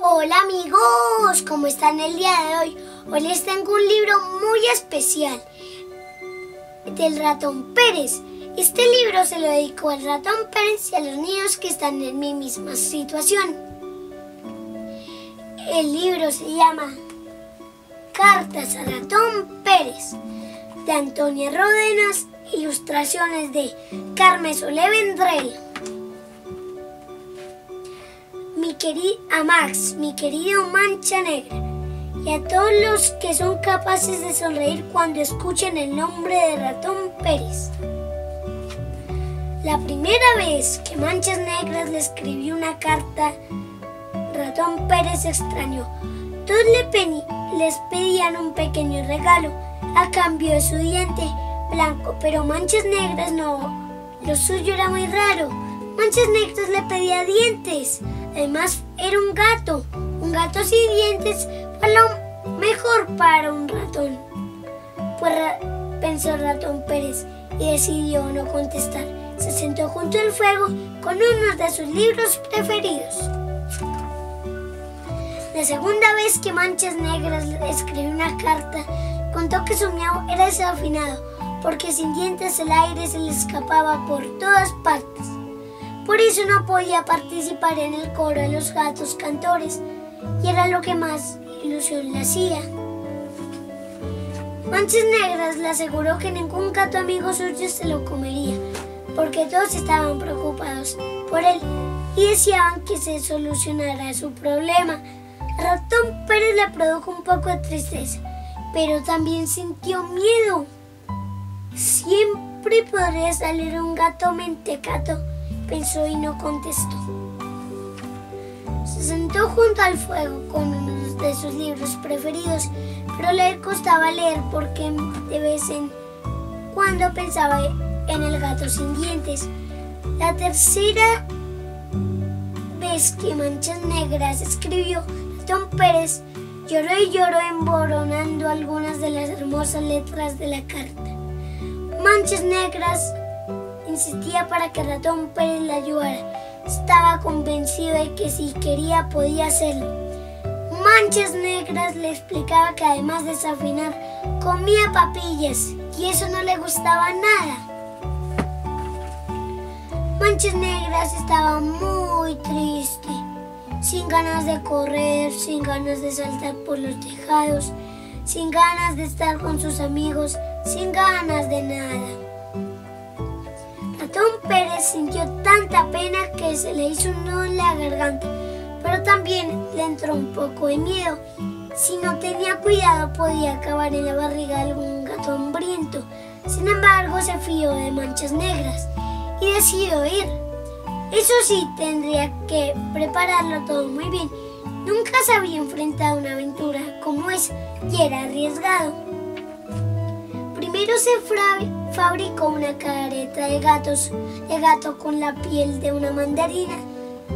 Hola amigos, ¿cómo están el día de hoy? Hoy les tengo un libro muy especial del ratón Pérez. Este libro se lo dedico al ratón Pérez y a los niños que están en mi misma situación. El libro se llama Cartas a ratón Pérez de Antonia Rodenas, ilustraciones de Carmen Sole Vendrell a Max, mi querido Mancha Negra, y a todos los que son capaces de sonreír cuando escuchen el nombre de Ratón Pérez. La primera vez que Manchas Negras le escribió una carta, Ratón Pérez extrañó. Todos le les pedían un pequeño regalo a cambio de su diente blanco, pero Manchas Negras no. Lo suyo era muy raro. Manchas Negras le pedía dientes. Además, era un gato. Un gato sin dientes fue lo mejor para un ratón. Pues pensó ratón Pérez y decidió no contestar. Se sentó junto al fuego con uno de sus libros preferidos. La segunda vez que Manchas Negras escribió una carta, contó que su miau era desafinado porque sin dientes el aire se le escapaba por todas partes. Por eso no podía participar en el coro de los gatos cantores y era lo que más ilusión le hacía. Manchas Negras le aseguró que ningún gato amigo suyo se lo comería, porque todos estaban preocupados por él y deseaban que se solucionara su problema. Ratón Pérez le produjo un poco de tristeza, pero también sintió miedo. Siempre podría salir un gato mentecato pensó y no contestó. Se sentó junto al fuego con uno de sus libros preferidos, pero le costaba leer porque de vez en cuando pensaba en el gato sin dientes. La tercera vez que Manchas Negras escribió, Tom Pérez lloró y lloró emboronando algunas de las hermosas letras de la carta. Manchas Negras insistía para que Ratón Pérez la ayudara. Estaba convencido de que si quería podía hacerlo. Manchas Negras le explicaba que además de desafinar, comía papillas y eso no le gustaba nada. Manchas Negras estaba muy triste, sin ganas de correr, sin ganas de saltar por los tejados, sin ganas de estar con sus amigos, sin ganas de nada. Pérez sintió tanta pena que se le hizo un nudo en la garganta, pero también le entró un poco de miedo. Si no tenía cuidado podía acabar en la barriga de algún gato hambriento. Sin embargo, se fió de manchas negras y decidió ir. Eso sí, tendría que prepararlo todo muy bien. Nunca se había enfrentado a una aventura como esa y era arriesgado. Primero se fabricó una careta de gatos, de gato con la piel de una mandarina.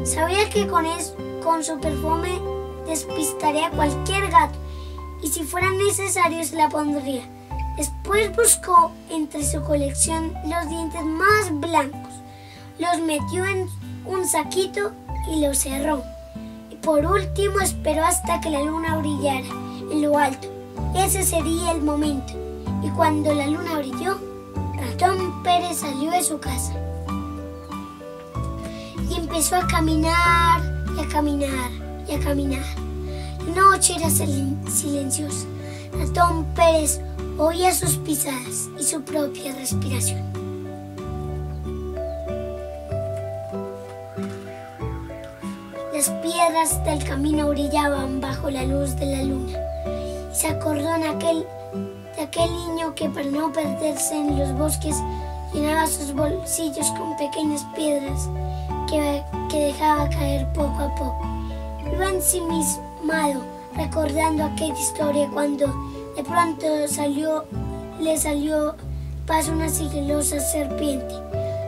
Sabía que con, eso, con su perfume despistaría a cualquier gato y si fuera necesario se la pondría. Después buscó entre su colección los dientes más blancos, los metió en un saquito y los cerró. Y por último esperó hasta que la luna brillara en lo alto. Ese sería el momento. Y cuando la luna brilló, Ratón Pérez salió de su casa y empezó a caminar y a caminar y a caminar. La noche era silenciosa. Ratón Pérez oía sus pisadas y su propia respiración. Las piedras del camino brillaban bajo la luz de la luna y se acordó en aquel de aquel niño que para no perderse en los bosques llenaba sus bolsillos con pequeñas piedras que, que dejaba caer poco a poco. Iba ensimismado recordando aquella historia cuando de pronto salió, le salió paso una sigilosa serpiente,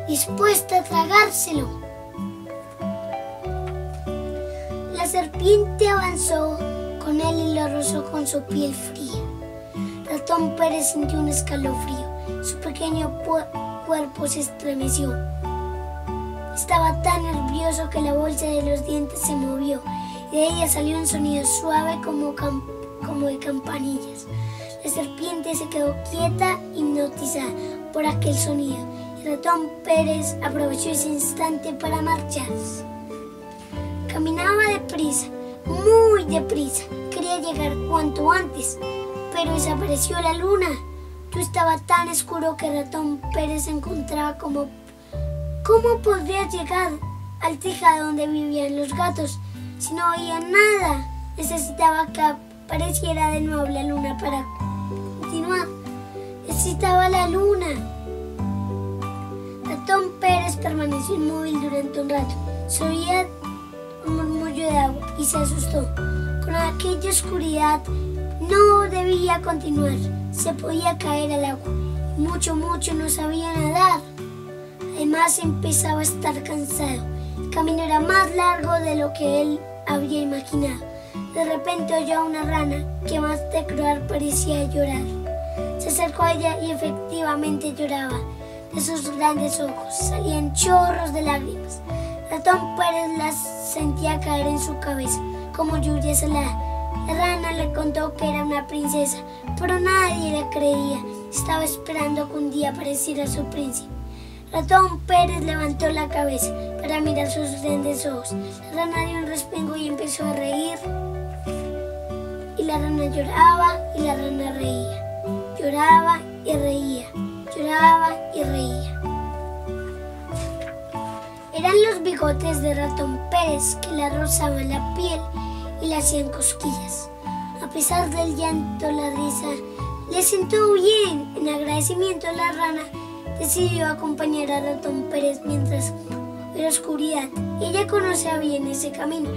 dispuesta a tragárselo. La serpiente avanzó con él y lo rozó con su piel fría. Ratón Pérez sintió un escalofrío. Su pequeño cuerpo se estremeció. Estaba tan nervioso que la bolsa de los dientes se movió y De ella salió un sonido suave como, como de campanillas. La serpiente se quedó quieta, hipnotizada por aquel sonido. Y ratón Pérez aprovechó ese instante para marcharse. Caminaba deprisa, muy deprisa. Quería llegar cuanto antes, pero desapareció la luna. Todo estaba tan oscuro que Ratón Pérez encontraba como... ¿Cómo podría llegar al tejado donde vivían los gatos si no veía nada? Necesitaba que apareciera de nuevo la luna para continuar. Necesitaba la luna. Ratón Pérez permaneció inmóvil durante un rato. Se oía un murmullo de agua y se asustó. Con aquella oscuridad no debía continuar. Se podía caer al agua. Mucho, mucho no sabía nadar. Además empezaba a estar cansado. El camino era más largo de lo que él había imaginado. De repente oyó a una rana que más de cruel parecía llorar. Se acercó a ella y efectivamente lloraba. De sus grandes ojos salían chorros de lágrimas. Ratón Pérez las sentía caer en su cabeza como lluvia salada. Rana le contó que era una princesa, pero nadie le creía. Estaba esperando que un día apareciera su príncipe. Ratón Pérez levantó la cabeza para mirar sus grandes ojos. La rana dio un respingo y empezó a reír. Y la rana lloraba y la rana reía. Lloraba y reía. Lloraba y reía. Eran los bigotes de ratón Pérez que le rozaban la piel y le hacían cosquillas. A pesar del llanto, la risa le sentó bien. En agradecimiento, la rana decidió acompañar a Ratón Pérez mientras la oscuridad. Ella conocía bien ese camino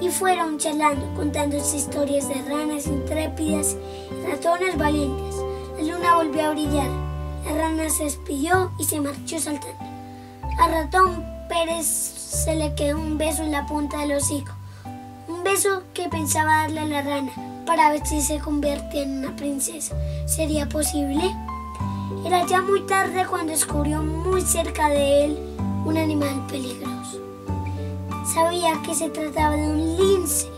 y fueron charlando, contándose historias de ranas intrépidas y ratones valientes. La luna volvió a brillar. La rana se despidió y se marchó saltando. A Ratón Pérez se le quedó un beso en la punta del hocico beso que pensaba darle a la rana para ver si se convertía en una princesa. ¿Sería posible? Era ya muy tarde cuando descubrió muy cerca de él un animal peligroso. Sabía que se trataba de un lince,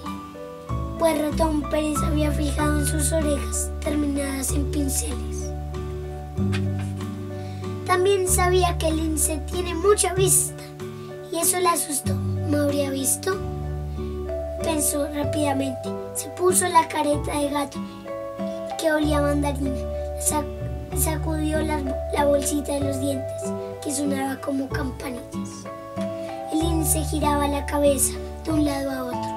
pues Ratón Pérez había fijado en sus orejas terminadas en pinceles. También sabía que el lince tiene mucha vista y eso le asustó. ¿No habría visto? Pensó rápidamente. Se puso la careta de gato que olía mandarina. sacudió la, la, bolsita de los dientes que sonaba como campanillas. El lince giraba la cabeza de un lado a otro.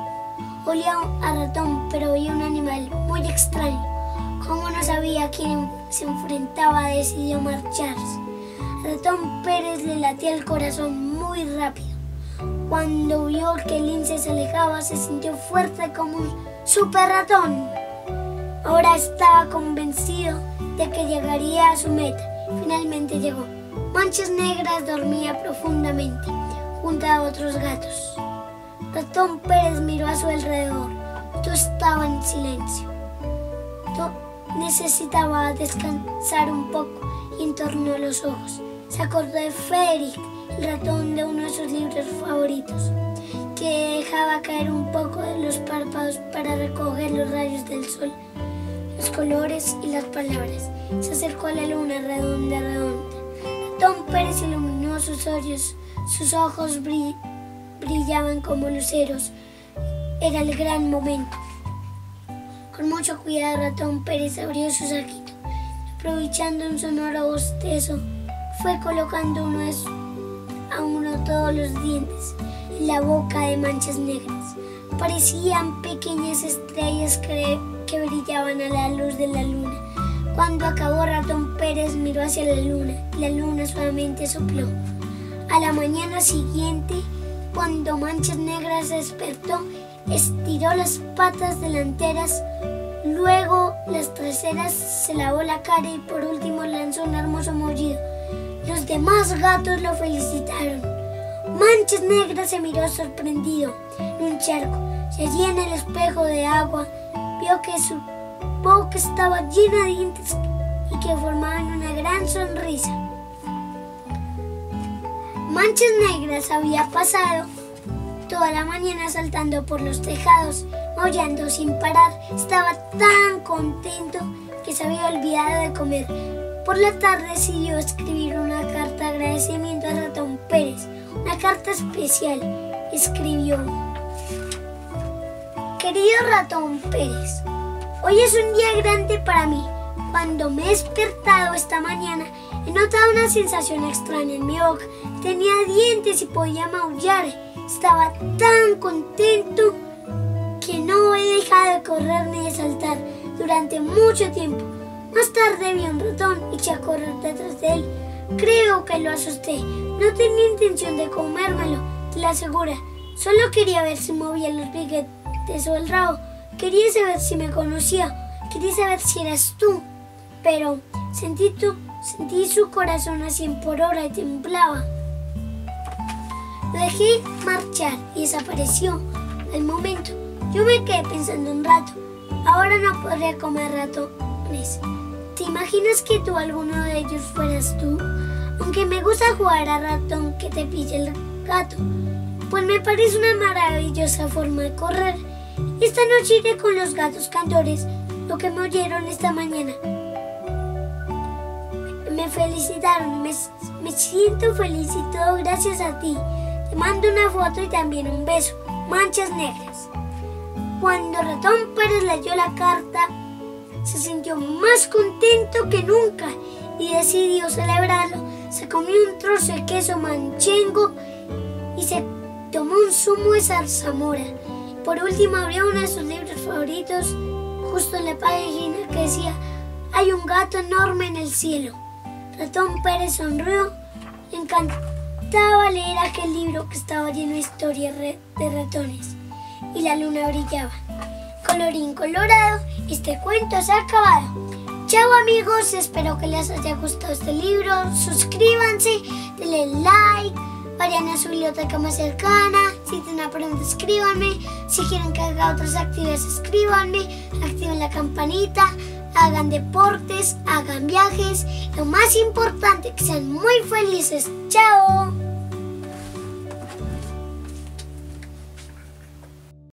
Olía a ratón, pero oía un animal muy extraño. Como no sabía a quién se enfrentaba, decidió marcharse. ratón Pérez le latía el corazón muy rápido. Cuando vio que lince se alejaba, se sintió fuerte como un super ratón. Ahora estaba convencido de que llegaría a su meta. Finalmente llegó. Manchas Negras dormía profundamente junto a otros gatos. Ratón Pérez miró a su alrededor. Todo estaba en silencio. Todo necesitaba descansar un poco y entornó los ojos. Se acordó de Frederick ratón de uno de sus libros favoritos, que dejaba caer un poco de los párpados para recoger los rayos del sol, los colores y las palabras. Se acercó a la luna redonda, redonda. Ratón Pérez iluminó sus ojos, sus ojos brillaban como luceros. Era el gran momento. Con mucho cuidado, Ratón Pérez abrió su saquito. Aprovechando un sonoro bostezo, fue colocando uno de sus uno todos los dientes en la boca de manchas negras. Parecían pequeñas estrellas que, brillaban a la luz de la luna. Cuando acabó, Ratón Pérez miró hacia la luna y la luna suavemente sopló. A la mañana siguiente, cuando Manchas Negras despertó, estiró las patas delanteras, luego las traseras, se lavó la cara y por último lanzó un hermoso mollido. Los demás gatos lo felicitaron. Manchas Negras se miró sorprendido en un charco. Se allí en el espejo de agua vio que su boca estaba llena de dientes y que formaban una gran sonrisa. Manchas Negras había pasado toda la mañana saltando por los tejados, maullando sin parar. Estaba tan contento que se había olvidado de comer. Por la tarde decidió escribir una carta de agradecimiento a Ratón Pérez, una carta especial. Escribió, Querido Ratón Pérez, hoy es un día grande para mí. Cuando me he despertado esta mañana, he notado una sensación extraña en mi boca. Tenía dientes y podía maullar. Estaba tan contento que no he dejado de correr ni de saltar durante mucho tiempo. Más tarde vi un ratón y eché a correr detrás de él. Creo que lo asusté. No tenía intención de comérmelo, te lo asegura. Solo quería ver si movía los piquetes o el rabo. Quería saber si me conocía. Quería saber si eras tú. Pero sentí, tu, sentí su corazón a 100 por hora y temblaba. Lo dejé marchar y desapareció. Al momento, yo me quedé pensando un rato. Ahora no podría comer ratones. ¿Te imaginas que tú, alguno de ellos, fueras tú? Aunque me gusta jugar a ratón que te pille el gato, pues me parece una maravillosa forma de correr. Esta noche iré con los gatos cantores, lo que me oyeron esta mañana. Me felicitaron, me, me siento feliz y todo gracias a ti. Te mando una foto y también un beso. Manchas negras. Cuando Ratón Pérez leyó la carta, se sintió más contento que nunca y decidió celebrarlo. Se comió un trozo de queso manchengo y se tomó un zumo de zarzamora. Por último abrió uno de sus libros favoritos justo en la página que decía Hay un gato enorme en el cielo. Ratón Pérez sonrió, encantado gustaba leer aquel libro que estaba lleno de historias de ratones y la luna brillaba. Colorín colorado, este cuento se ha acabado. Chao amigos, espero que les haya gustado este libro. Suscríbanse, denle like, vayan a su biblioteca más cercana. Si tienen una pregunta, escríbanme. Si quieren que haga otras actividades, escríbanme. Activen la campanita hagan deportes, hagan viajes, lo más importante, que sean muy felices. ¡Chao!